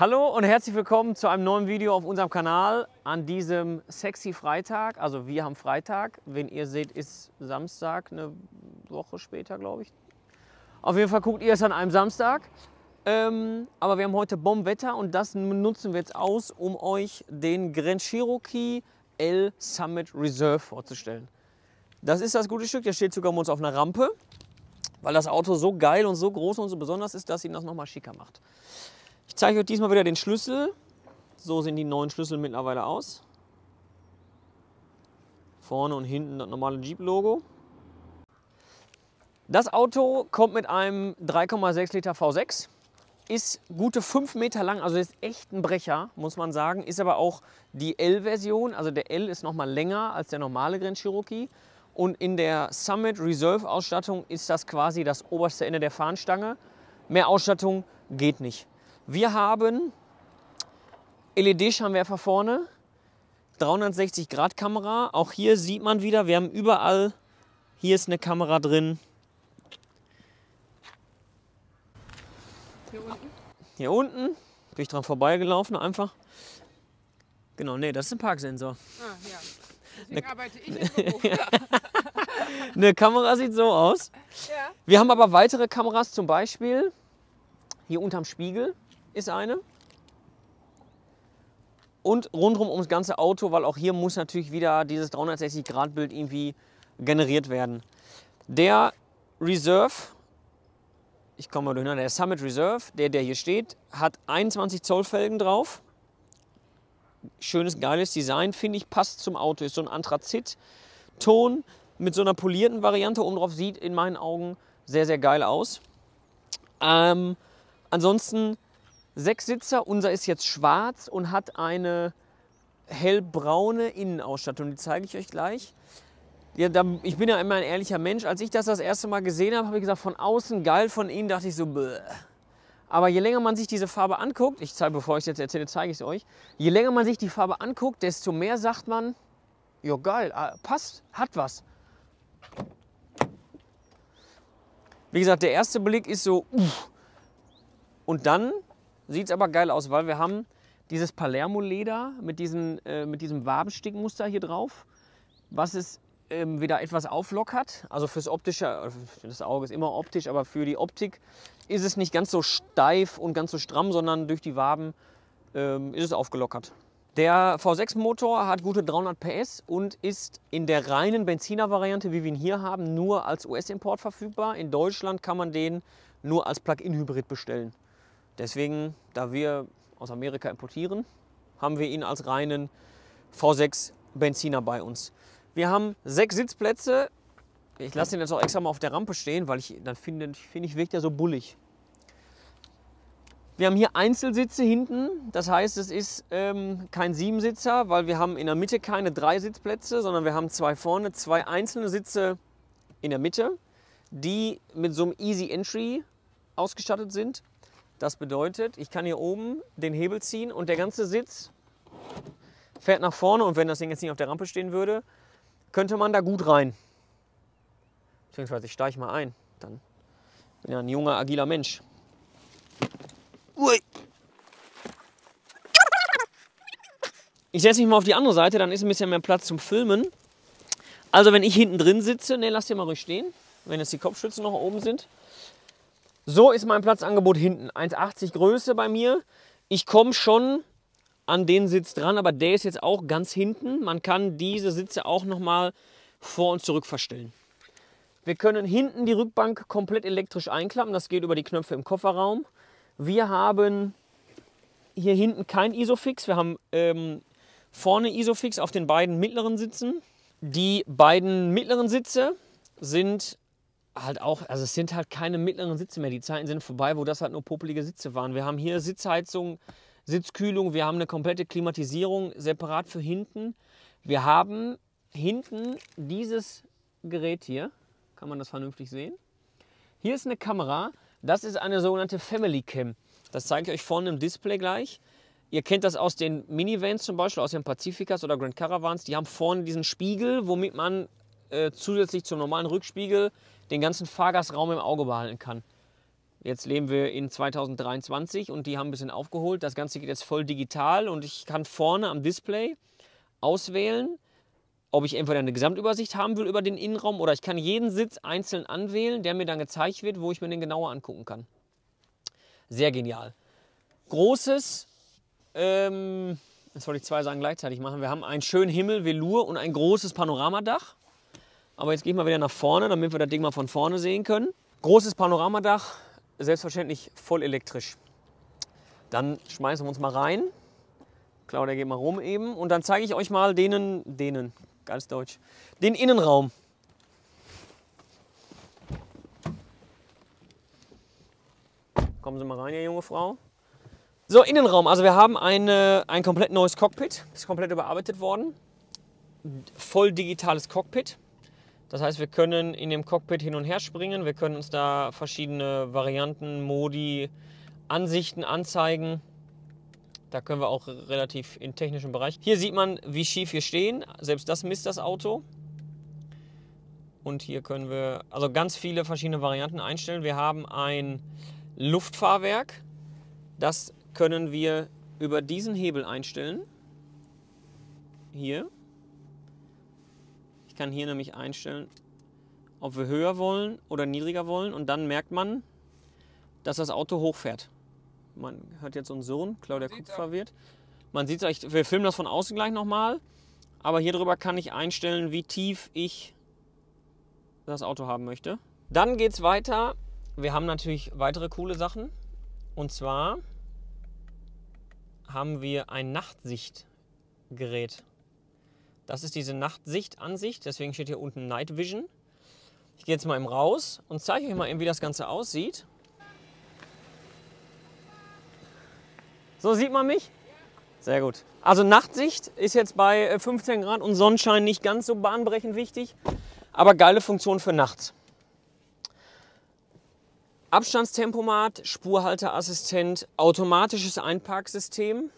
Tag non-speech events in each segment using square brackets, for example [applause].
Hallo und herzlich willkommen zu einem neuen Video auf unserem Kanal an diesem sexy Freitag. Also wir haben Freitag, wenn ihr seht, ist Samstag, eine Woche später glaube ich. Auf jeden Fall guckt ihr es an einem Samstag. Ähm, aber wir haben heute Bombenwetter und das nutzen wir jetzt aus, um euch den Grand Cherokee L Summit Reserve vorzustellen. Das ist das gute Stück, der steht sogar bei uns auf einer Rampe, weil das Auto so geil und so groß und so besonders ist, dass ihn das nochmal schicker macht. Ich zeige euch diesmal wieder den Schlüssel. So sehen die neuen Schlüssel mittlerweile aus. Vorne und hinten das normale Jeep-Logo. Das Auto kommt mit einem 3,6 Liter V6 ist gute 5 Meter lang, also ist echt ein Brecher, muss man sagen. Ist aber auch die L-Version, also der L ist noch mal länger als der normale Grand Cherokee. Und in der Summit Reserve Ausstattung ist das quasi das oberste Ende der Fahnenstange. Mehr Ausstattung geht nicht. Wir haben LED-Scheinwerfer vorne, 360 Grad Kamera. Auch hier sieht man wieder, wir haben überall, hier ist eine Kamera drin, Hier unten? Hier unten. Bin ich dran vorbeigelaufen einfach. Genau, nee, das ist ein Parksensor. Ah, ja. Deswegen eine, arbeite ich im [laughs] Büro. eine Kamera sieht so aus. Ja. Wir haben aber weitere Kameras, zum Beispiel hier unterm Spiegel ist eine. Und rundherum ums ganze Auto, weil auch hier muss natürlich wieder dieses 360-Grad-Bild irgendwie generiert werden. Der Reserve ich komme mal durcheinander, der Summit Reserve, der, der hier steht, hat 21 Zoll Felgen drauf. Schönes, geiles Design, finde ich, passt zum Auto. Ist so ein Anthrazit-Ton mit so einer polierten Variante oben drauf. Sieht in meinen Augen sehr, sehr geil aus. Ähm, ansonsten sechs Sitzer. Unser ist jetzt schwarz und hat eine hellbraune Innenausstattung. Die zeige ich euch gleich. Ja, da, ich bin ja immer ein ehrlicher Mensch. Als ich das das erste Mal gesehen habe, habe ich gesagt, von außen geil, von innen dachte ich so, bäh. Aber je länger man sich diese Farbe anguckt, ich zeige, bevor ich es jetzt erzähle, zeige ich es euch. Je länger man sich die Farbe anguckt, desto mehr sagt man, ja geil, ah, passt, hat was. Wie gesagt, der erste Blick ist so, uff. Und dann sieht es aber geil aus, weil wir haben dieses Palermo-Leder mit, äh, mit diesem Wabenstickmuster hier drauf, was es ähm, wieder etwas auflockert. Also fürs optische, das Auge ist immer optisch, aber für die Optik ist es nicht ganz so steif und ganz so stramm, sondern durch die Waben ähm, ist es aufgelockert. Der V6-Motor hat gute 300 PS und ist in der reinen Benziner-Variante, wie wir ihn hier haben, nur als US-Import verfügbar. In Deutschland kann man den nur als Plug-in-Hybrid bestellen. Deswegen, da wir aus Amerika importieren, haben wir ihn als reinen V6 Benziner bei uns. Wir haben sechs Sitzplätze. Ich lasse den jetzt auch extra mal auf der Rampe stehen, weil ich dann finde, find ich, wirkt ja so bullig. Wir haben hier Einzelsitze hinten, das heißt, es ist ähm, kein Siebensitzer, weil wir haben in der Mitte keine drei Sitzplätze, sondern wir haben zwei vorne, zwei einzelne Sitze in der Mitte, die mit so einem Easy Entry ausgestattet sind. Das bedeutet, ich kann hier oben den Hebel ziehen und der ganze Sitz fährt nach vorne und wenn das Ding jetzt nicht auf der Rampe stehen würde, könnte man da gut rein. Beziehungsweise ich steige mal ein. Dann bin ja ein junger, agiler Mensch. Ui. Ich setze mich mal auf die andere Seite, dann ist ein bisschen mehr Platz zum Filmen. Also wenn ich hinten drin sitze, ne, lass dir mal ruhig stehen, wenn jetzt die Kopfschützen noch oben sind. So ist mein Platzangebot hinten. 1,80 Größe bei mir. Ich komme schon an den Sitz dran, aber der ist jetzt auch ganz hinten. Man kann diese Sitze auch noch mal vor und zurück verstellen. Wir können hinten die Rückbank komplett elektrisch einklappen. Das geht über die Knöpfe im Kofferraum. Wir haben hier hinten kein Isofix. Wir haben ähm, vorne Isofix auf den beiden mittleren Sitzen. Die beiden mittleren Sitze sind halt auch, also es sind halt keine mittleren Sitze mehr. Die Zeiten sind vorbei, wo das halt nur popelige Sitze waren. Wir haben hier Sitzheizung Sitzkühlung, wir haben eine komplette Klimatisierung separat für hinten. Wir haben hinten dieses Gerät hier, kann man das vernünftig sehen. Hier ist eine Kamera, das ist eine sogenannte Family Cam. Das zeige ich euch vorne im Display gleich. Ihr kennt das aus den Minivans zum Beispiel, aus den Pacificas oder Grand Caravans. Die haben vorne diesen Spiegel, womit man äh, zusätzlich zum normalen Rückspiegel den ganzen Fahrgastraum im Auge behalten kann. Jetzt leben wir in 2023 und die haben ein bisschen aufgeholt. Das Ganze geht jetzt voll digital und ich kann vorne am Display auswählen, ob ich entweder eine Gesamtübersicht haben will über den Innenraum oder ich kann jeden Sitz einzeln anwählen, der mir dann gezeigt wird, wo ich mir den genauer angucken kann. Sehr genial. Großes, ähm, jetzt wollte ich zwei Sachen gleichzeitig machen. Wir haben einen schönen Himmel, Velour und ein großes Panoramadach. Aber jetzt gehe ich mal wieder nach vorne, damit wir das Ding mal von vorne sehen können. Großes Panoramadach, selbstverständlich voll elektrisch. Dann schmeißen wir uns mal rein. Claudia geht mal rum eben und dann zeige ich euch mal denen, denen, ganz Deutsch, den Innenraum. Kommen Sie mal rein, ihr junge Frau. So, Innenraum. Also wir haben eine, ein komplett neues Cockpit. Ist komplett überarbeitet worden. Voll digitales Cockpit. Das heißt, wir können in dem Cockpit hin und her springen. Wir können uns da verschiedene Varianten, Modi, Ansichten anzeigen. Da können wir auch relativ im technischen Bereich. Hier sieht man, wie schief wir stehen. Selbst das misst das Auto. Und hier können wir also ganz viele verschiedene Varianten einstellen. Wir haben ein Luftfahrwerk. Das können wir über diesen Hebel einstellen. Hier. Ich kann hier nämlich einstellen, ob wir höher wollen oder niedriger wollen. Und dann merkt man, dass das Auto hochfährt. Man hört jetzt so ein Surren, Claudia auch. verwirrt. Man sieht es, wir filmen das von außen gleich nochmal. Aber hier drüber kann ich einstellen, wie tief ich das Auto haben möchte. Dann geht es weiter. Wir haben natürlich weitere coole Sachen. Und zwar haben wir ein Nachtsichtgerät. Das ist diese Nachtsichtansicht, deswegen steht hier unten Night Vision. Ich gehe jetzt mal eben raus und zeige euch mal eben, wie das Ganze aussieht. So sieht man mich? Sehr gut. Also Nachtsicht ist jetzt bei äh, 15 Grad und Sonnenschein nicht ganz so bahnbrechend wichtig, aber geile Funktion für nachts. Abstandstempomat, Spurhalteassistent, automatisches Einparksystem,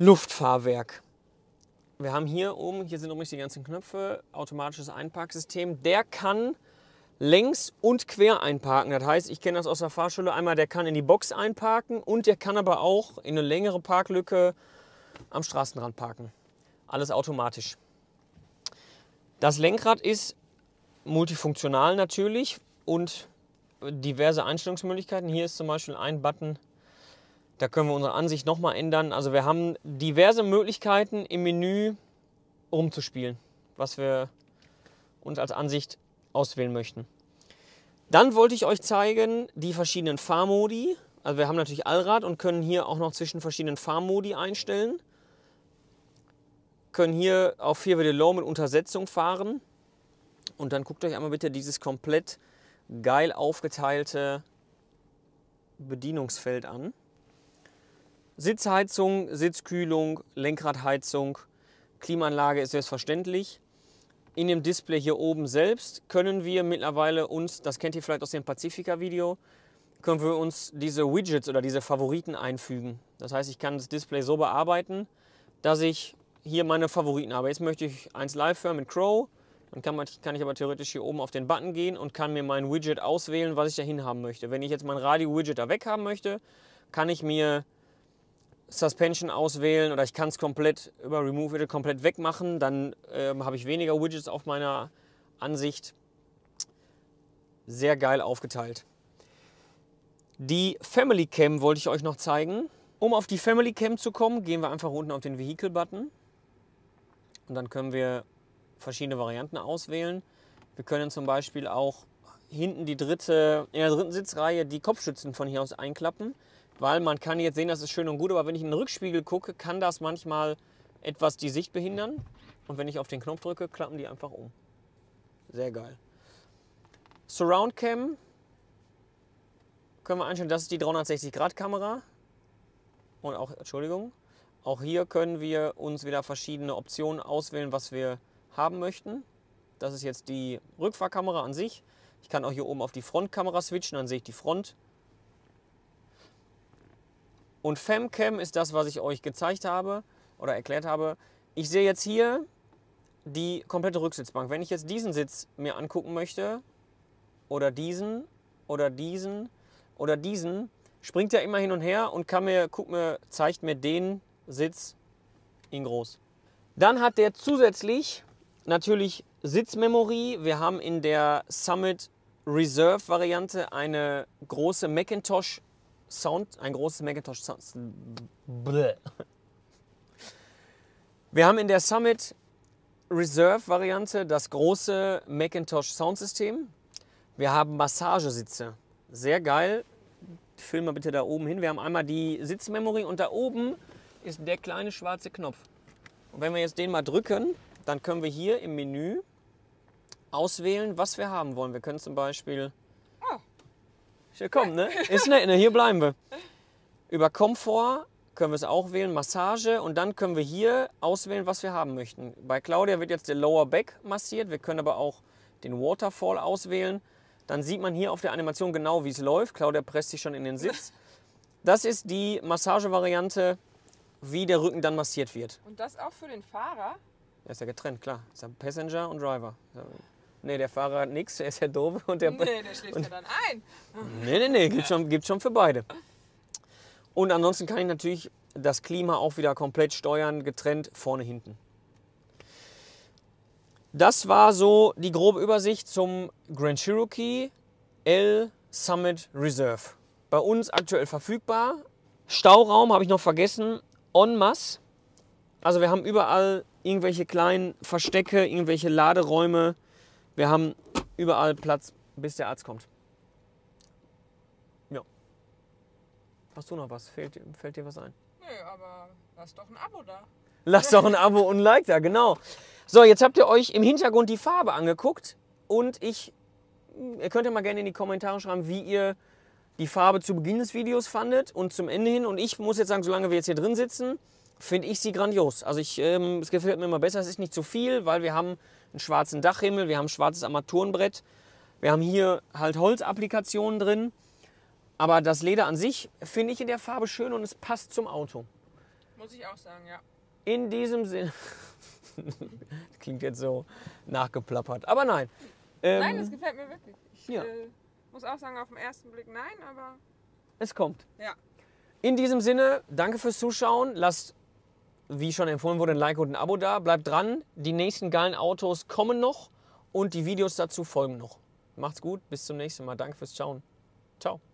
Luftfahrwerk. Wir haben hier oben, hier sind übrigens die ganzen Knöpfe, automatisches Einparksystem. Der kann längs und quer einparken. Das heißt, ich kenne das aus der Fahrschule, einmal der kann in die Box einparken und der kann aber auch in eine längere Parklücke am Straßenrand parken. Alles automatisch. Das Lenkrad ist multifunktional natürlich und diverse Einstellungsmöglichkeiten. Hier ist zum Beispiel ein Button, da können wir unsere Ansicht nochmal ändern. Also wir haben diverse Möglichkeiten im Menü rumzuspielen, was wir uns als Ansicht auswählen möchten. Dann wollte ich euch zeigen die verschiedenen Fahrmodi. Also wir haben natürlich Allrad und können hier auch noch zwischen verschiedenen Fahrmodi einstellen. Können hier auf 4 WD Low mit Untersetzung fahren. Und dann guckt euch einmal bitte dieses komplett geil aufgeteilte Bedienungsfeld an. Sitzheizung, Sitzkühlung, Lenkradheizung, Klimaanlage ist selbstverständlich. In dem Display hier oben selbst können wir mittlerweile uns, das kennt ihr vielleicht aus dem Pacifica-Video, können wir uns diese Widgets oder diese Favoriten einfügen. Das heißt, ich kann das Display so bearbeiten, dass ich hier meine Favoriten habe. Jetzt möchte ich eins live hören mit Crow. Dann kann, man, kann ich aber theoretisch hier oben auf den Button gehen und kann mir mein Widget auswählen, was ich dahin haben möchte. Wenn ich jetzt mein Radio-Widget da weg haben möchte, kann ich mir Suspension auswählen oder ich kann es komplett über Remove Widget komplett wegmachen. Dann ähm, habe ich weniger Widgets auf meiner Ansicht. Sehr geil aufgeteilt. Die Family Cam wollte ich euch noch zeigen. Um auf die Family Cam zu kommen, gehen wir einfach unten auf den Vehicle-Button. Und dann können wir verschiedene Varianten auswählen. Wir können zum Beispiel auch hinten die dritte, in der dritten Sitzreihe die Kopfstützen von hier aus einklappen, weil man kann jetzt sehen, das ist schön und gut, aber wenn ich in den Rückspiegel gucke, kann das manchmal etwas die Sicht behindern. Und wenn ich auf den Knopf drücke, klappen die einfach um. Sehr geil. Surround Cam können wir einstellen, das ist die 360-Grad-Kamera. Und auch, Entschuldigung, auch hier können wir uns wieder verschiedene Optionen auswählen, was wir haben möchten. Das ist jetzt die Rückfahrkamera an sich. Ich kann auch hier oben auf die Frontkamera switchen, dann sehe ich die Front. Und Femcam ist das, was ich euch gezeigt habe oder erklärt habe. Ich sehe jetzt hier die komplette Rücksitzbank. Wenn ich jetzt diesen Sitz mir angucken möchte oder diesen, oder diesen oder diesen, springt er immer hin und her und kann mir, guck mir, zeigt mir den Sitz in groß. Dann hat der zusätzlich natürlich Sitzmemory. Wir haben in der Summit Reserve Variante eine große Macintosh Sound, ein großes Macintosh Sound. Wir haben in der Summit Reserve Variante das große Macintosh Soundsystem. Wir haben Massagesitze. Sehr geil. Film mal bitte da oben hin. Wir haben einmal die Sitzmemory und da oben ist der kleine schwarze Knopf. Und wenn wir jetzt den mal drücken, dann können wir hier im Menü auswählen, was wir haben wollen. Wir können zum Beispiel. Hier kommt, ne? Ist nett, ne? Hier bleiben wir. Über Komfort können wir es auch wählen, Massage und dann können wir hier auswählen, was wir haben möchten. Bei Claudia wird jetzt der Lower Back massiert, wir können aber auch den Waterfall auswählen. Dann sieht man hier auf der Animation genau, wie es läuft. Claudia presst sich schon in den Sitz. Das ist die Massagevariante, wie der Rücken dann massiert wird. Und das auch für den Fahrer? Er ist ja getrennt, klar. Ist ja Passenger und Driver. Nee, der Fahrer hat nichts, er ist ja doof und der. Nee, der schläft ja dann ein. Nee, nee, nee, gibt schon, gibt schon für beide. Und ansonsten kann ich natürlich das Klima auch wieder komplett steuern, getrennt vorne, hinten. Das war so die grobe Übersicht zum Grand Cherokee L Summit Reserve. Bei uns aktuell verfügbar. Stauraum habe ich noch vergessen. En masse. Also wir haben überall irgendwelche kleinen Verstecke, irgendwelche Laderäume. Wir haben überall Platz, bis der Arzt kommt. Ja. Hast du noch was? Fällt, dir- fällt dir was ein? Nö, aber lass doch ein Abo da. Lasst doch ein Abo und ein Like da, genau. So, jetzt habt ihr euch im Hintergrund die Farbe angeguckt und ich, ihr könnt ja mal gerne in die Kommentare schreiben, wie ihr die Farbe zu Beginn des Videos fandet und zum Ende hin. Und ich muss jetzt sagen, solange wir jetzt hier drin sitzen, finde ich sie grandios. Also ich, ähm, es gefällt mir immer besser, es ist nicht zu viel, weil wir haben einen schwarzen Dachhimmel, wir haben ein schwarzes Armaturenbrett, wir haben hier halt Holzapplikationen drin. Aber das Leder an sich finde ich in der Farbe schön und es passt zum Auto. Muss ich auch sagen, ja. In diesem Sinne. [laughs] Klingt jetzt so nachgeplappert. Aber nein. Ähm, Nein, das gefällt mir wirklich. Ich ja. äh, muss auch sagen, auf den ersten Blick nein, aber es kommt. ja. In diesem Sinne, danke fürs Zuschauen. Lasst, wie schon empfohlen wurde, ein Like und ein Abo da. Bleibt dran. Die nächsten geilen Autos kommen noch und die Videos dazu folgen noch. Macht's gut. Bis zum nächsten Mal. Danke fürs Schauen. Ciao.